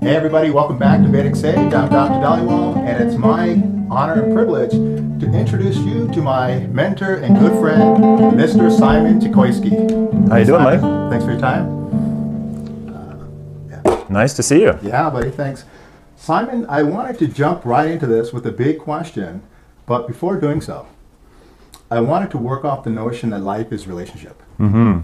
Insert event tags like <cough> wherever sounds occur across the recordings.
Hey everybody, welcome back to Vedic Sage. I'm Dr. Dhaliwal, and it's my honor and privilege to introduce you to my mentor and good friend, Mr. Simon Chokoisky. How you doing, Mike? Thanks for your time. Nice to see you. Yeah, buddy, thanks. Simon, I wanted to jump right into this with a big question, but before doing so, I wanted to work off the notion that life is relationship. Mm-hmm.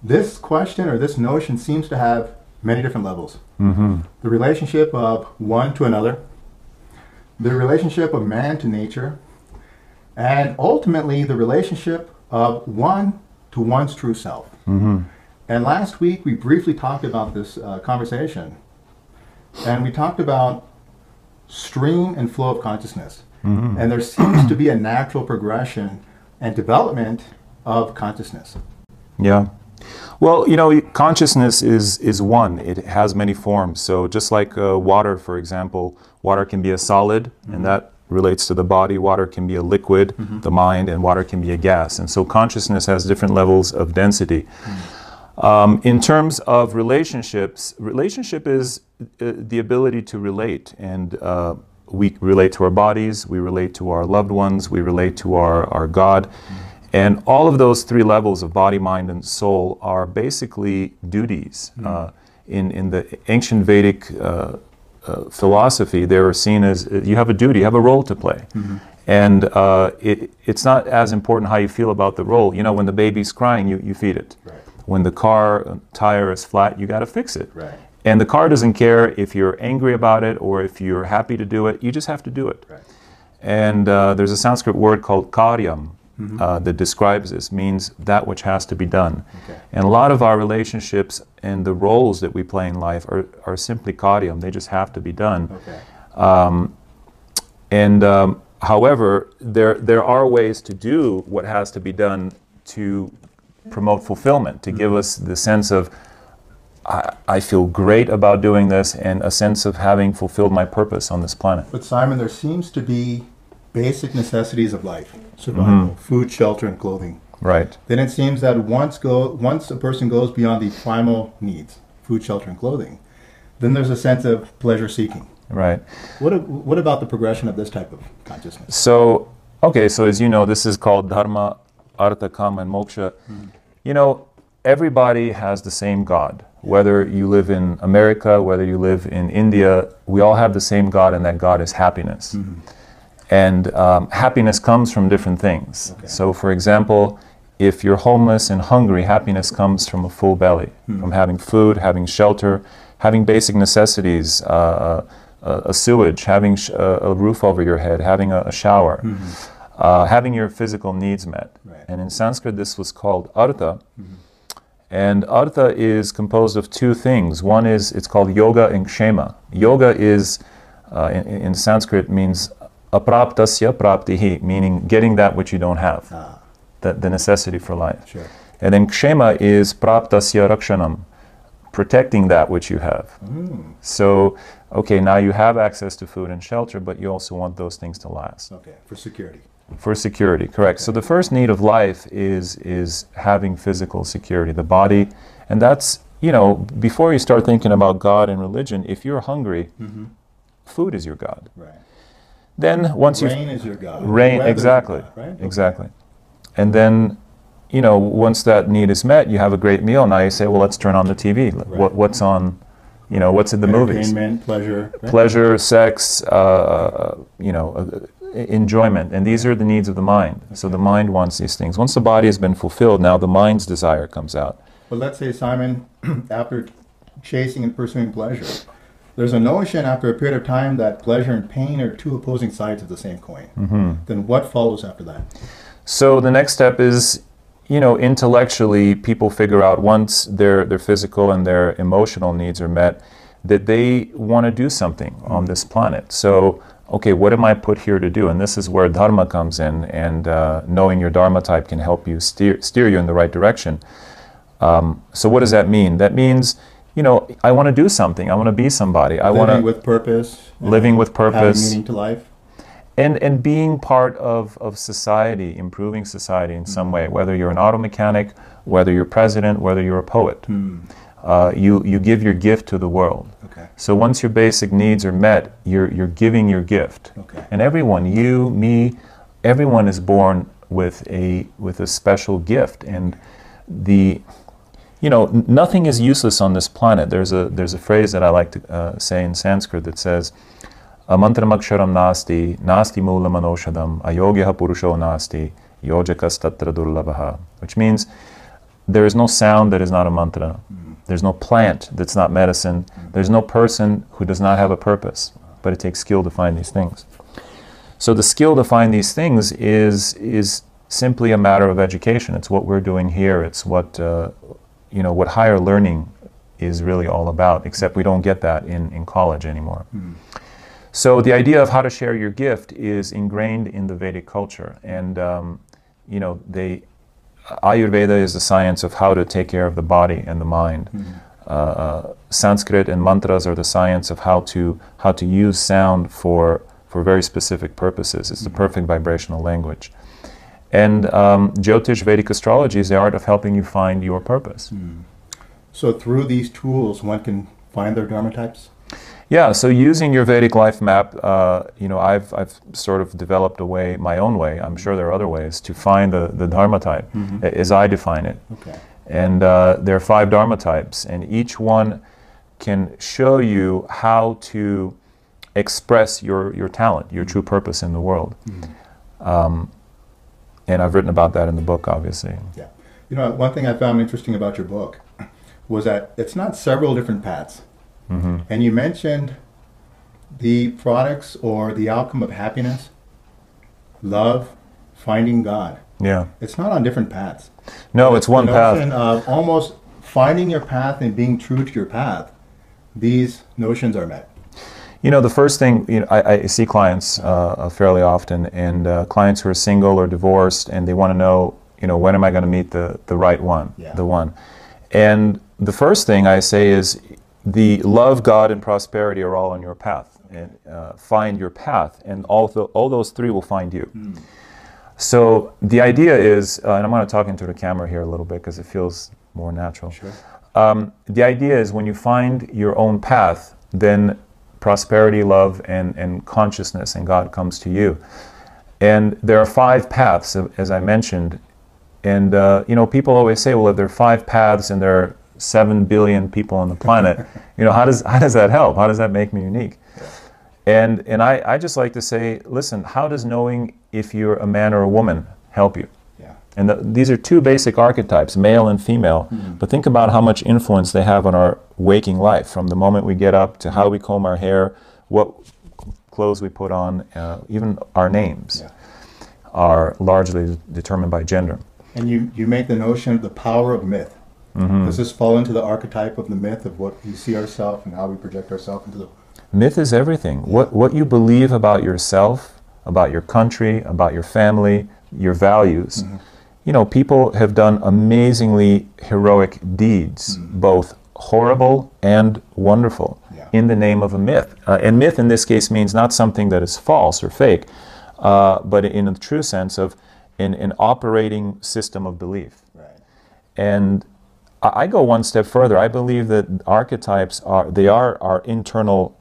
This question or this notion seems to have many different levels. Mm-hmm. The relationship of one to another, the relationship of man to nature, and ultimately the relationship of one to one's true self. Mm-hmm. And last week we briefly talked about this uh, conversation, and we talked about stream and flow of consciousness. Mm-hmm. And there seems to be a natural progression and development of consciousness. Yeah. Well, you know, consciousness is is one. It has many forms. So just like uh, water, for example, water can be a solid, and that relates to the body. Water can be a liquid, the mind, and water can be a gas. And so consciousness has different levels of density. Um, in terms of relationships, relationship is uh, the ability to relate, and uh, we relate to our bodies, we relate to our loved ones, we relate to our, our God. And all of those three levels of body, mind, and soul are basically duties. Uh, in, in the ancient Vedic uh, uh, philosophy, they were seen as uh, you have a duty, you have a role to play. And uh, it, it's not as important how you feel about the role. You know, when the baby's crying, you, you feed it. Right. When the car uh, tire is flat, you got to fix it. Right. And the car doesn't care if you're angry about it or if you're happy to do it. You just have to do it. Right. And uh, there's a Sanskrit word called karyam uh, that describes this, means that which has to be done. Okay. And a lot of our relationships and the roles that we play in life are, are simply karyam. They just have to be done. Okay. And um, however, there, there are ways to do what has to be done to promote fulfillment, to give us the sense of, I, I feel great about doing this, and a sense of having fulfilled my purpose on this planet. But Simon, there seems to be basic necessities of life: survival, mm-hmm. food, shelter, and clothing. Right. Then it seems that once go once a person goes beyond the primal needs, food, shelter, and clothing, then there's a sense of pleasure seeking. Right. What what about the progression of this type of consciousness? So, okay, so as you know, this is called Dharma, Artha, Kama, and Moksha. Mm-hmm. You know, everybody has the same God. Whether you live in America, whether you live in India, we all have the same God, and that God is happiness. Mm-hmm. And um, happiness comes from different things. Okay. So, for example, if you're homeless and hungry, happiness comes from a full belly, from having food, having shelter, having basic necessities, uh, a, a sewage, having sh- a, a roof over your head, having a, a shower, uh, having your physical needs met. Right. And in Sanskrit, this was called artha. And artha is composed of two things. One is it's called yoga and kshema. Yoga is uh, in, in Sanskrit means apraptasya praptihi, meaning getting that which you don't have, Ah, the, the necessity for life. sure. And then kshema is praptasya rakshanam, protecting that which you have. Mm, So, okay, now you have access to food and shelter, but you also want those things to last. okay, for security. For security, correct. So the first need of life is is having physical security, the body, and that's you know before you start thinking about God and religion, if you're hungry, food is your God. Right. Then once you Rain is your God. rain exactly God, right? exactly, and then you know once that need is met, you have a great meal. Now you say, well, let's turn on the TV. What, what's on? You know, what's in the movies? Pleasure. right? pleasure, sex, uh, you know, uh, enjoyment, and these are the needs of the mind. So the mind wants these things. Once the body has been fulfilled, now the mind's desire comes out. But let's say, Simon, <clears throat> after chasing and pursuing pleasure, there's a notion after a period of time that pleasure and pain are two opposing sides of the same coin. Mm-hmm. Then what follows after that? So the next step is, you know, intellectually, people figure out once their their physical and their emotional needs are met, that they want to do something on this planet. So. Okay, what am I put here to do? And this is where dharma comes in, and uh, knowing your dharma type can help you steer steer you in the right direction. Um, so, what does that mean? That means, you know, I want to do something. I want to be somebody. I want living to with purpose. living with purpose. Having meaning to life. and and being part of of society, improving society in some way. Whether you're an auto mechanic, whether you're president, whether you're a poet, Hmm. uh, you you give your gift to the world. Okay. So once your basic needs are met, you're, you're giving your gift. Okay. And everyone, you, me, everyone is born with a, with a special gift. And the, you know, nothing is useless on this planet. There's a, there's a phrase that I like to uh, say in Sanskrit that says, Amantram nasti, nasti mula manoshadam, ayogya purusho nasti, yojakas tatra durlabhaha. Which means there is no sound that is not a mantra. There's no plant that's not medicine. There's no person who does not have a purpose. But it takes skill to find these things. So the skill to find these things is is simply a matter of education. It's what we're doing here. It's what uh, you know what higher learning is really all about. Except we don't get that in, in college anymore. So the idea of how to share your gift is ingrained in the Vedic culture, and um, you know they Ayurveda is the science of how to take care of the body and the mind. Uh, Sanskrit and mantras are the science of how to how to use sound for for very specific purposes. It's the perfect vibrational language. And um, Jyotish Vedic astrology is the art of helping you find your purpose. So through these tools, one can find their dharma types. Yeah, so using your Vedic life map, uh, you know, I've, I've sort of developed a way, my own way, I'm sure there are other ways, to find the, the Dharma type, a- as I define it. Okay. And uh, there are five Dharma types, and each one can show you how to express your, your talent, your true purpose in the world. Um, and I've written about that in the book, obviously. Yeah. You know, one thing I found interesting about your book was that it's not several different paths. Mm-hmm. And you mentioned the products or the outcome of happiness, love, finding God. Yeah. It's not on different paths. No, it's one path. of almost finding your path and being true to your path. These notions are met. You know, the first thing, you know, I, I see clients uh, fairly often, and uh, clients who are single or divorced, and they want to know, you know, when am I going to meet the, the right one, Yeah. the one. And the first thing I say is the love, God, and prosperity are all on your path. And uh, find your path, and all, tho- all those three will find you. So the idea is, uh, and I'm going to talk into the camera here a little bit because it feels more natural. Sure. Um, the idea is when you find your own path, then prosperity, love, and, and consciousness and God comes to you. And there are five paths, as I mentioned. And, uh, you know, people always say, well, if there are five paths and there are seven billion people on the planet, <laughs> you know, how does, how does that help? How does that make me unique? And, and I, I just like to say, listen, how does knowing if you're a man or a woman help you? And the, these are two basic archetypes, male and female. But think about how much influence they have on our waking life from the moment we get up to how we comb our hair, what clothes we put on, uh, even our names Yeah. are largely determined by gender. And you, you make the notion of the power of myth. Mm-hmm. Does this fall into the archetype of the myth of what we see ourselves and how we project ourselves into the Myth is everything. What, what you believe about yourself, about your country, about your family, your values. You know, people have done amazingly heroic deeds, both horrible and wonderful, Yeah. in the name of a myth. Uh, and myth in this case means not something that is false or fake, uh, but in a true sense of an, an operating system of belief. right? And I I go one step further. I believe that archetypes are they are our internal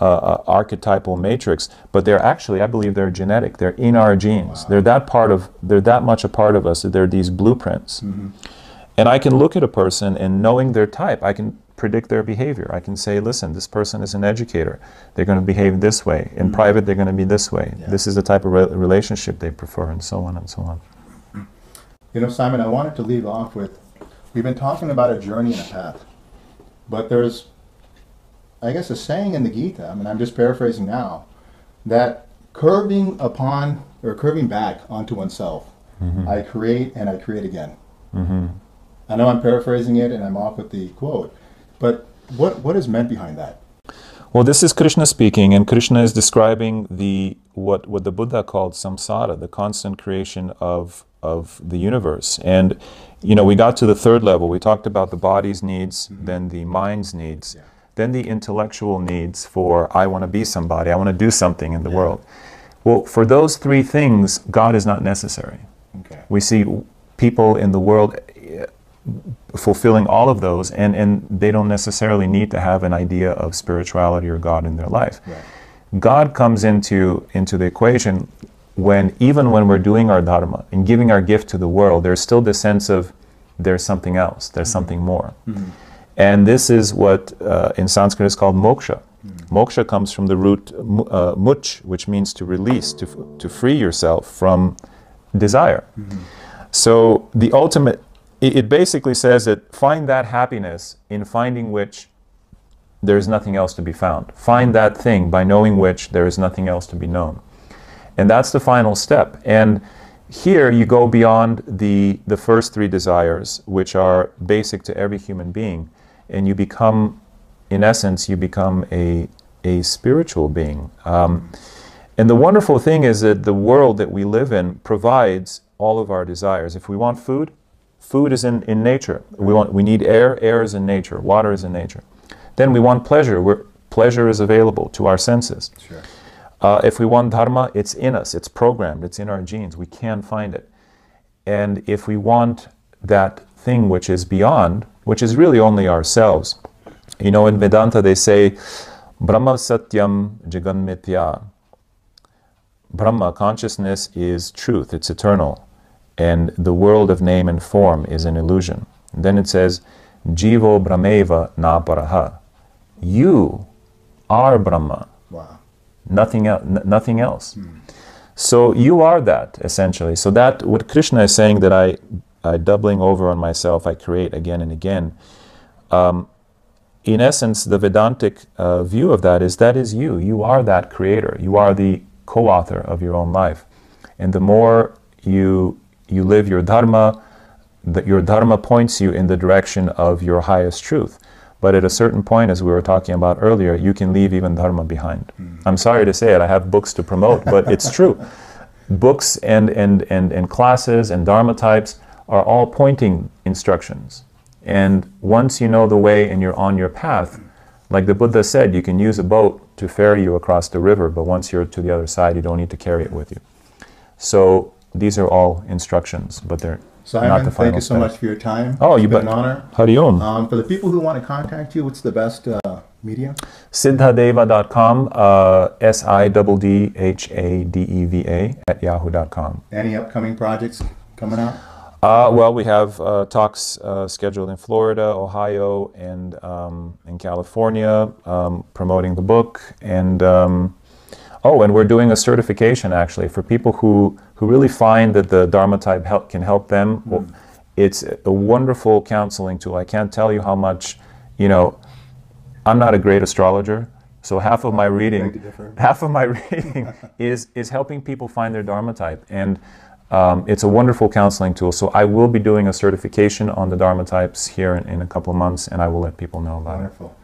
uh, uh, archetypal matrix, but they're actually I believe they're genetic. They're in our genes. They're that part of they're that much a part of us that they're these blueprints. And I can look at a person and knowing their type, I can predict their behavior. I can say, listen, this person is an educator. They're going to behave this way. In private, they're going to be this way. Yeah. This is the type of re- relationship they prefer, and so on and so on. You know, Simon, I wanted to leave off with we've been talking about a journey and a path, but there's, I guess, a saying in the Gita, I mean, I'm just paraphrasing now, that curving upon or curving back onto oneself, mm-hmm. I create and I create again. Mm-hmm. I know I'm paraphrasing it and I'm off with the quote, but what, what is meant behind that? Well, this is Krishna speaking, and Krishna is describing the what what the Buddha called samsara, the constant creation of of the universe. And you know, we got to the third level. We talked about the body's needs, mm-hmm. then the mind's needs, Yeah. Then the intellectual needs for I want to be somebody, I want to do something in the world. Well, for those three things, God is not necessary. Okay. We see people in the world eh, fulfilling all of those, and, and they don't necessarily need to have an idea of spirituality or God in their life. Right. God comes into, into the equation when, even when we're doing our dharma and giving our gift to the world, there's still this sense of there's something else, there's something more. And this is what uh, in Sanskrit is called moksha. Moksha comes from the root uh, much, which means to release, to, f- to free yourself from desire. So the ultimate, it, it basically says that find that happiness in finding which there is nothing else to be found. Find that thing by knowing which there is nothing else to be known. And that's the final step. And here you go beyond the, the first three desires, which are basic to every human being, and you become, in essence, you become a, a spiritual being. Um, and the wonderful thing is that the world that we live in provides all of our desires. If we want food, food is in, in nature. We, want, we need air, air is in nature, water is in nature. Then we want pleasure, where pleasure is available to our senses. Sure. Uh, if we want dharma, it's in us, it's programmed, it's in our genes. We can find it. And if we want that thing which is beyond, which is really only ourselves, you know, in Vedanta they say, Brahma Satyam Jagan Mithya. Brahma, consciousness, is truth, it's eternal. And the world of name and form is an illusion. And then it says, Jivo Brahmeva na paraha. You are Brahma Wow. nothing else nothing else hmm. so you are that essentially so that what krishna is saying that i i doubling over on myself i create again and again. Um, in essence the vedantic uh, view of that is that is you. You are that creator. You are the co-author of your own life. And the more you you live your dharma that your dharma points you in the direction of your highest truth. But at a certain point, as we were talking about earlier, you can leave even dharma behind. I'm sorry to say it, I have books to promote, but it's true. <laughs> Books and, and, and, and classes and dharma types are all pointing instructions. And once you know the way and you're on your path, like the Buddha said, you can use a boat to ferry you across the river, but once you're to the other side, you don't need to carry it with you. So these are all instructions, but they're not Simon, the thank you so step. much for your time. Oh, It's you been bet. an honor. Hari Om. Um, for the people who want to contact you, what's the best uh, media? Siddhadeva.com, uh, S I D D H A D E V A at yahoo.com. Any upcoming projects coming out? Uh, well, we have uh, talks uh, scheduled in Florida, Ohio, and um, in California, um, promoting the book. And um, oh, and we're doing a certification actually for people who, who really find that the Dharma type help, can help them. Well, It's a wonderful counseling tool. I can't tell you how much, you know, I'm not a great astrologer, so half of my reading, beg to differ. half of my <laughs> reading is is helping people find their dharma type, and um, it's a wonderful counseling tool. So I will be doing a certification on the dharma types here in, in a couple of months, and I will let people know about it. Wonderful.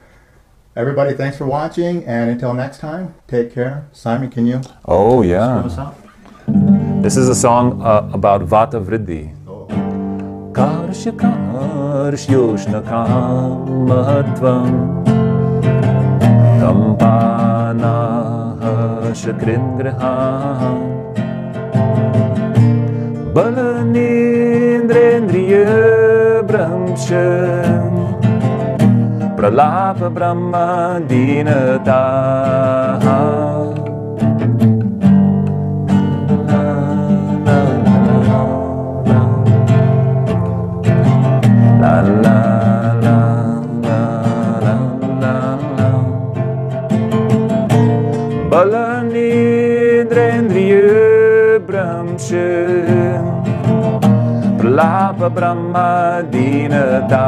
Everybody, thanks for watching, and until next time, take care. Simon, can you Oh yeah, this is a song uh, about Vata Vriddhi. Oh. Karshya Karsyoshna Kamatvam Kampana Shakringraha Balanindrendriya Pralapa Brahma Dinata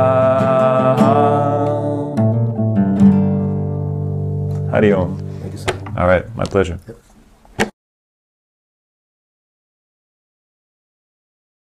Hari Om. Thank you, Simon. All right, my pleasure.